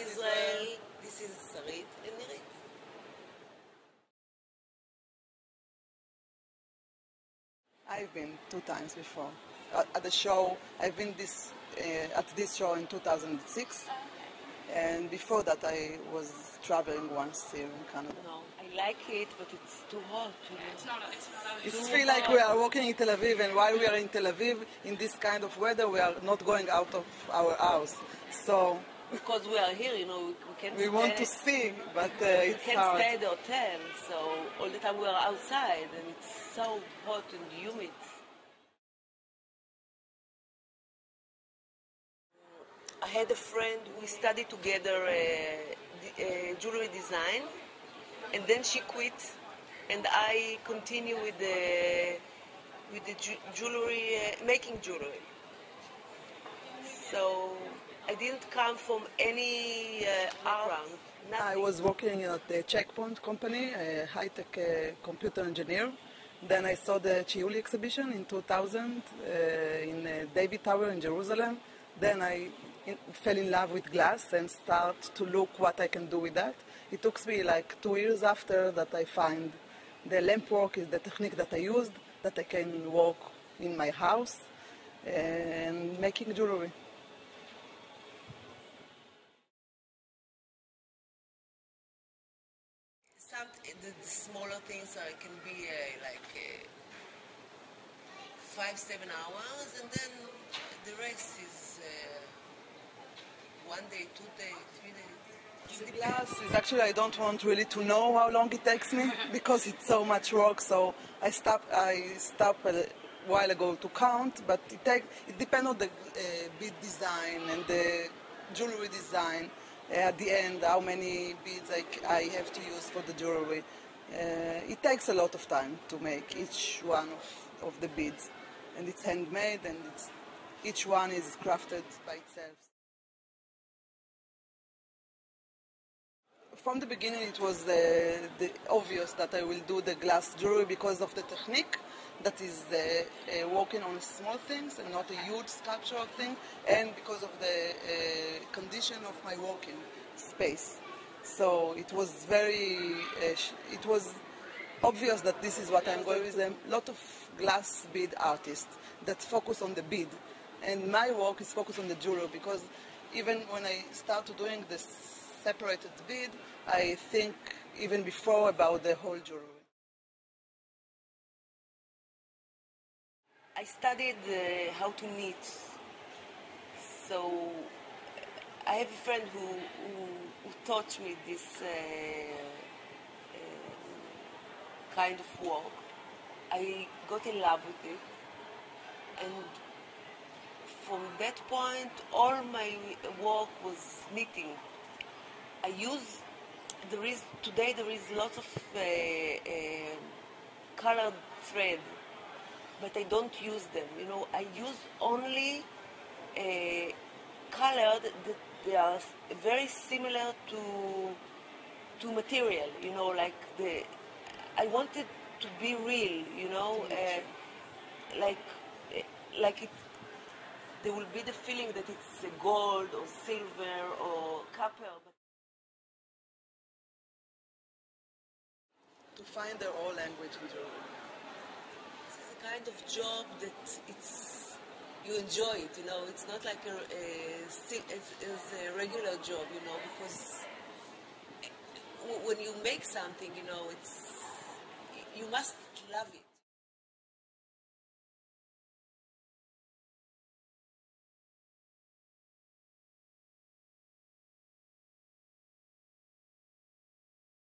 Israel. This is Sarit and Nirit. I've been two times before at, at the show. I've been this uh, at this show in 2006, and before that I was traveling once here in Canada. No, I like it, but it's too hot. You know? It's not. It's not. It feels like we are walking in Tel Aviv, and while we are in Tel Aviv, in this kind of weather, we are not going out of our house. So Because we are here, you know, we, we can't we stay, want to see, but uh, we can't hard. stay at the hotel, so all the time we are outside, and it's so hot and humid. I had a friend, we studied together uh, uh, jewelry design, and then she quit, and I continue with the, with the ju- jewelry, uh, making jewelry. So I didn't come from any uh, background. I was working at the Checkpoint company, a high-tech uh, computer engineer. Then I saw the Chihuly exhibition in 2000 uh, in uh, David Tower in Jerusalem. Then I in, fell in love with glass and start to look what I can do with that. It took me like two years after that I find the lamp work is the technique that I used, that I can work in my house and making jewelry. Some the, the smaller things are, can be uh, like uh, five, seven hours, and then the rest is uh, one day, two days, three days. The glass is actually I don't want really to know how long it takes me because it's so much work. So I stop I stop a while ago to count, but it take it depends on the uh, bead design and the jewelry design. Uh, at the end, how many beads I have to use for the jewelry. Uh, it takes a lot of time to make each one of, of the beads, and it's handmade and it's, each one is crafted by itself. from the beginning it was uh, the obvious that I will do the glass jewelry because of the technique that is uh, uh, working on small things and not a huge sculptural thing and because of the uh, condition of my working space so it was very uh, it was obvious that this is what I'm going with a lot of glass bead artists that focus on the bead and my work is focused on the jewelry because even when I started doing this separated bead, I think even before about the whole jewelry. I studied uh, how to knit. So I have a friend who, who, who taught me this uh, uh, kind of work. I got in love with it, and from that point, all my work was knitting. I use there is today there is lots of uh, uh, colored thread but I don't use them. You know, I use only uh, colored that they are very similar to to material. You know, like the I wanted to be real. You know, uh, like uh, like it. There will be the feeling that it's gold or silver or copper. But To find their own language in jewelry. Kind of job that it's you enjoy it. You know, it's not like a, a a regular job. You know, because eh, when you make something, you know, it's you must love it.